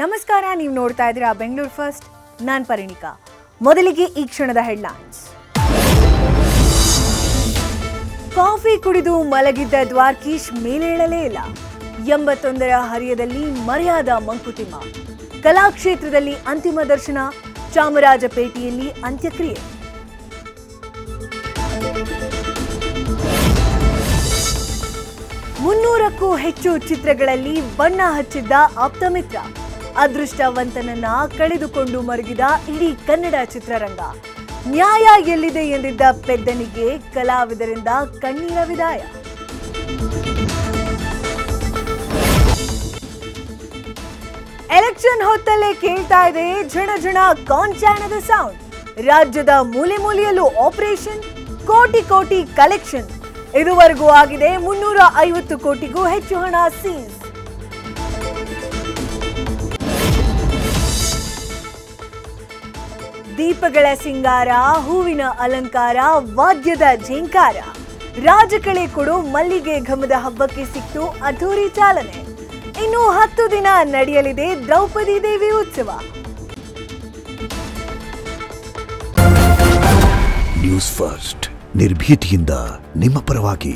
ನಮಸ್ಕಾರ, ನೀವು ನೋಡ್ತಾ ಇದ್ದೀರಾ ಬೆಂಗಳೂರು ಫಸ್ಟ್ ನಾನು ಪರಿಣಿಕಾ. ಮೊದಲಿಗೆ ಈ ಕ್ಷಣದ ಹೆಡ್ಲೈನ್ಸ್ ಕಾಫಿ ಕುಡಿದು ಮಲಗಿದ್ದ ದ್ವಾರ್ಕೀಶ್ ಮೇಲೇಳಲೇ ಇಲ್ಲ. ಎಂಬತ್ತೊಂದರ ಹರಿಯದಲ್ಲಿ ಮರ್ಯಾದ ಮಂಕುತಿಮ್ಮ. ಕಲಾಕ್ಷೇತ್ರದಲ್ಲಿ ಅಂತಿಮ ದರ್ಶನ, ಚಾಮರಾಜಪೇಟೆಯಲ್ಲಿ ಅಂತ್ಯಕ್ರಿಯೆ. ಮುನ್ನೂರಕ್ಕೂ ಹೆಚ್ಚು ಚಿತ್ರಗಳಲ್ಲಿ ಬಣ್ಣ ಹಚ್ಚಿದ್ದ ಆಪ್ತಮಿತ್ರ ಅದೃಷ್ಟವಂತನನ್ನ ಕಳೆದುಕೊಂಡು ಮರುಗಿದ ಇಡೀ ಕನ್ನಡ ಚಿತ್ರರಂಗ. ನ್ಯಾಯ ಎಲ್ಲಿದೆ ಎಂದಿದ್ದ ಪೆದ್ದನಿಗೆ ಕಲಾವಿದರಿಂದ ಕಣ್ಣೀರ ವಿದಾಯ. ಎಲೆಕ್ಷನ್ ಹೊತ್ತಲ್ಲೇ ಕೇಳ್ತಾ ಇದೆ ಝಣ ಝಣ ಕಾಂಚಾಣದ ಸೌಂಡ್ ರಾಜ್ಯದ ಮೂಲೆ ಮೂಲೆಯಲ್ಲೂ ಆಪರೇಷನ್ ಕೋಟಿ ಕೋಟಿ ಕಲೆಕ್ಷನ್ ಇದುವರೆಗೂ ಆಗಿದೆ ಮುನ್ನೂರ ಐವತ್ತು ಕೋಟಿಗೂ ಹೆಚ್ಚು ಹಣ ಸೀಸ್ ದೀಪಗಳ ಸಿಂಗಾರ, ಹೂವಿನ ಅಲಂಕಾರ, ವಾದ್ಯದ ಝೇಂಕಾರ. ರಾಜಕಳೆ ಕೊಡು, ಮಲ್ಲಿಗೆ ಘಮದ ಹಬ್ಬಕ್ಕೆ ಸಿಕ್ತು ಅಧೂರಿ ಚಾಲನೆ. ಇನ್ನು ಹತ್ತು ದಿನ ನಡೆಯಲಿದೆ ದ್ರೌಪದಿ ದೇವಿ ಉತ್ಸವ. ನ್ಯೂಸ್ ಫಸ್ಟ್ ನಿರ್ಭೀತಿಯಿಂದ ನಿಮ್ಮ ಪರವಾಗಿ.